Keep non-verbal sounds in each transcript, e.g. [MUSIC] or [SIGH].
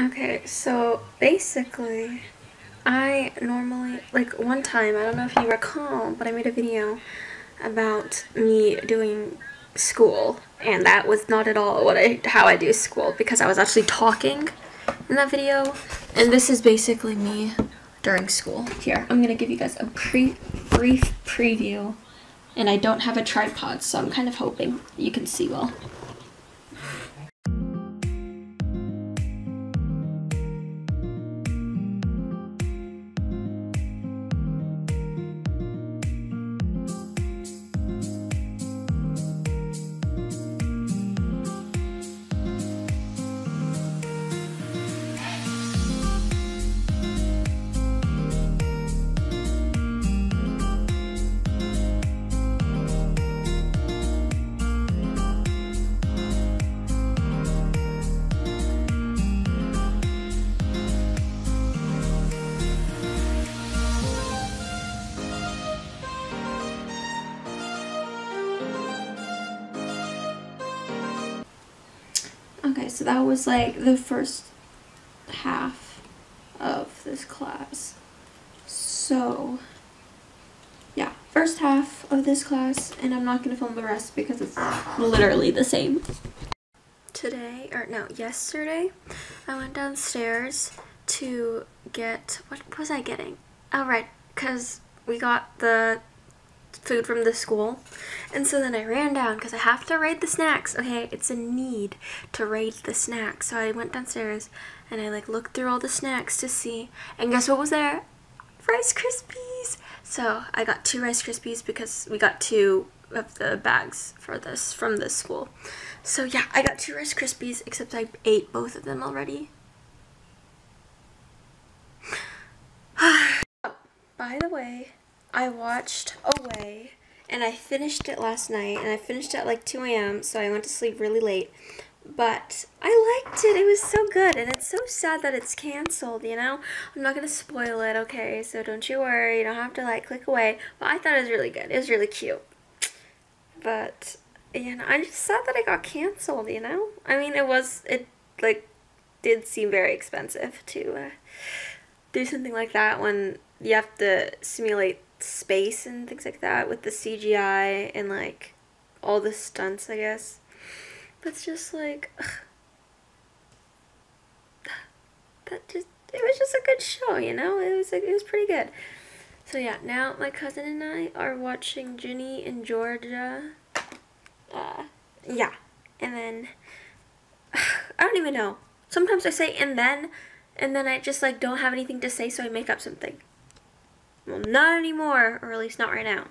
Okay, so basically, I normally, like one time, I don't know if you recall, but I made a video about me doing school, and that was not at all what I, how I do school, because I was actually talking in that video, and this is basically me during school. Here, I'm gonna give you guys a pre brief preview, and I don't have a tripod, so I'm kind of hoping you can see well. So that was like the first half of this class. So, yeah, first half of this class, and I'm not going to film the rest because it's literally the same. Today, or no, yesterday, I went downstairs to get, what was I getting? Oh, right, because we got the food from the school. And so then I ran down because I have to raid the snacks. Okay, it's a need to raid the snacks. So I went downstairs and I like looked through all the snacks to see. And guess what was there? Rice Krispies. So I got two Rice Krispies because we got two of the bags for this from this school. So yeah, I got two Rice Krispies except I ate both of them already. [SIGHS] By the way, I watched Away and I finished it last night and I finished at like 2 a.m. so I went to sleep really late. But I liked it. It was so good and it's so sad that it's canceled, you know? I'm not going to spoil it, okay? So don't you worry. You don't have to like click away. But I thought it was really good. It was really cute. But, you know, I'm just sad that it got canceled, you know? I mean, it was, it like did seem very expensive to uh, do something like that when you have to simulate space and things like that with the CGI and like all the stunts, I guess. But it's just like ugh. that just it was just a good show, you know. It was like, it was pretty good. So yeah, now my cousin and I are watching Ginny and Georgia. Uh, yeah, and then [SIGHS] I don't even know. Sometimes I say and then, and then I just like don't have anything to say, so I make up something. Well, not anymore, or at least not right now.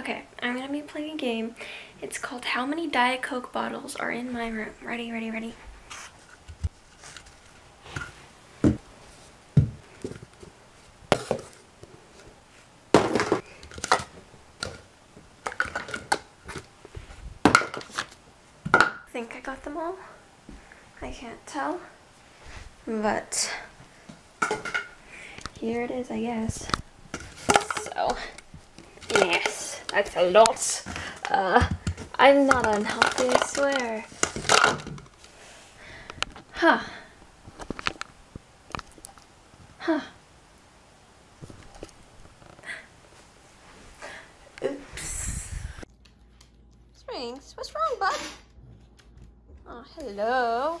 Okay, I'm gonna be playing a game. It's called How Many Diet Coke Bottles Are in My Room? Ready, ready, ready. I think I got them all. I can't tell. But here it is, I guess. So, yes, that's a lot. Uh, I'm not unhealthy, I swear. Huh. Huh. Oops. Springs, what's wrong, bud? Oh, hello.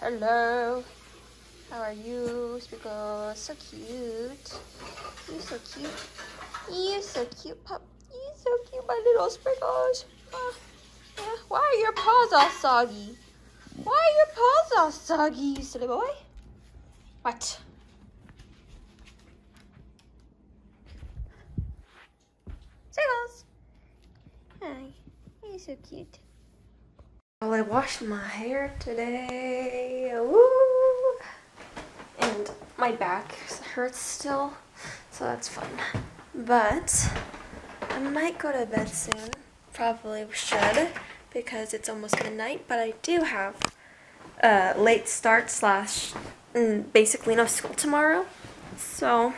Hello. How are you, Sprinkles? So cute. You're so cute. You're so cute, pup. You're so cute, my little Sprinkles. Uh, yeah. Why are your paws all soggy? Why are your paws all soggy, you silly boy? What? Sprinkles. Hi. You're so cute. Well, I washed my hair today. Woo! My back hurts still, so that's fun. But I might go to bed soon. Probably should because it's almost midnight. But I do have a late start slash mm, basically no school tomorrow, so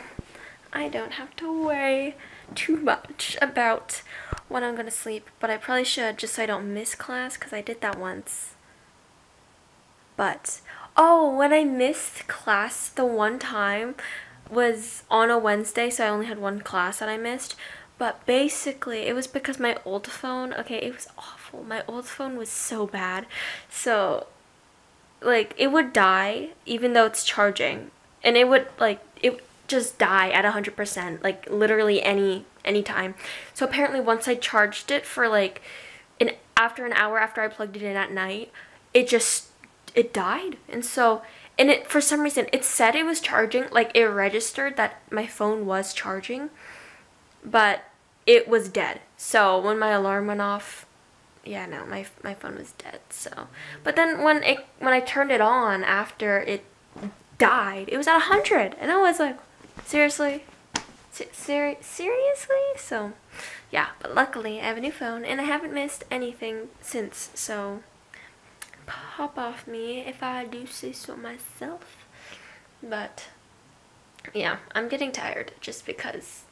I don't have to worry too much about when I'm gonna sleep. But I probably should just so I don't miss class because I did that once. But Oh, when I missed class the one time was on a Wednesday, so I only had one class that I missed. But basically, it was because my old phone, okay, it was awful. My old phone was so bad. So, like, it would die even though it's charging. And it would, like, it just die at 100%, like, literally any any time. So apparently once I charged it for, like, an after an hour after I plugged it in at night, it just, it died. And so, and it, for some reason, it said it was charging, like, it registered that my phone was charging but it was dead. So when my alarm went off, yeah, no, my my phone was dead. So, but then when it when I turned it on after it died, it was at hundred, and I was like, seriously, Ser- seriously. So, yeah, but luckily I have a new phone, and I haven't missed anything since. So, pop off me if I do say so myself. But yeah, I'm getting tired just because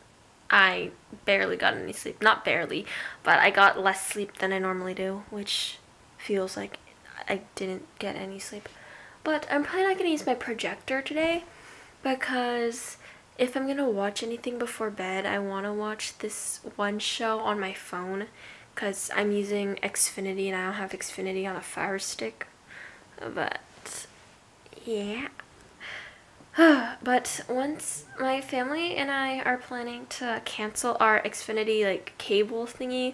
I barely got any sleep. Not barely, but I got less sleep than I normally do, which feels like I didn't get any sleep. But I'm probably not going to use my projector today because if I'm going to watch anything before bed, I want to watch this one show on my phone because I'm using Xfinity and I don't have Xfinity on a Fire Stick. But yeah. [SIGHS] but once my family and I are planning to cancel our Xfinity like cable thingy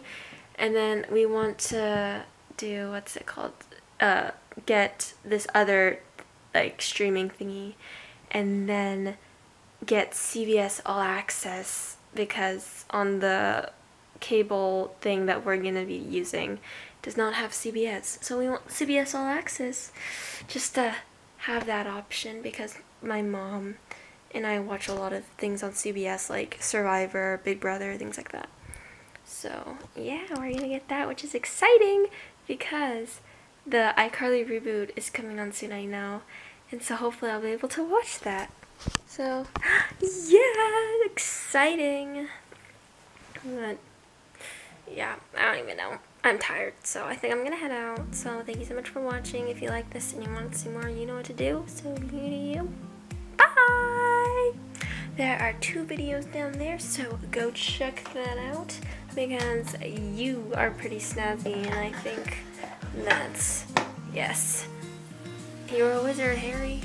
and then we want to do what's it called uh get this other like streaming thingy and then get CBS All Access because on the cable thing that we're going to be using does not have CBS. So we want CBS All Access just to have that option because my mom and I watch a lot of things on CBS like Survivor, Big Brother, things like that. So, yeah, we're gonna get that, which is exciting because the iCarly reboot is coming on soon, I know. And so hopefully I'll be able to watch that. So, [GASPS] yeah, exciting. But, yeah, I don't even know. I'm tired, so I think I'm gonna head out. So thank you so much for watching. If you like this and you want to see more, you know what to do. So, you bye! There are two videos down there, so go check that out because you are pretty snazzy and I think that's, yes. You're a wizard, Harry.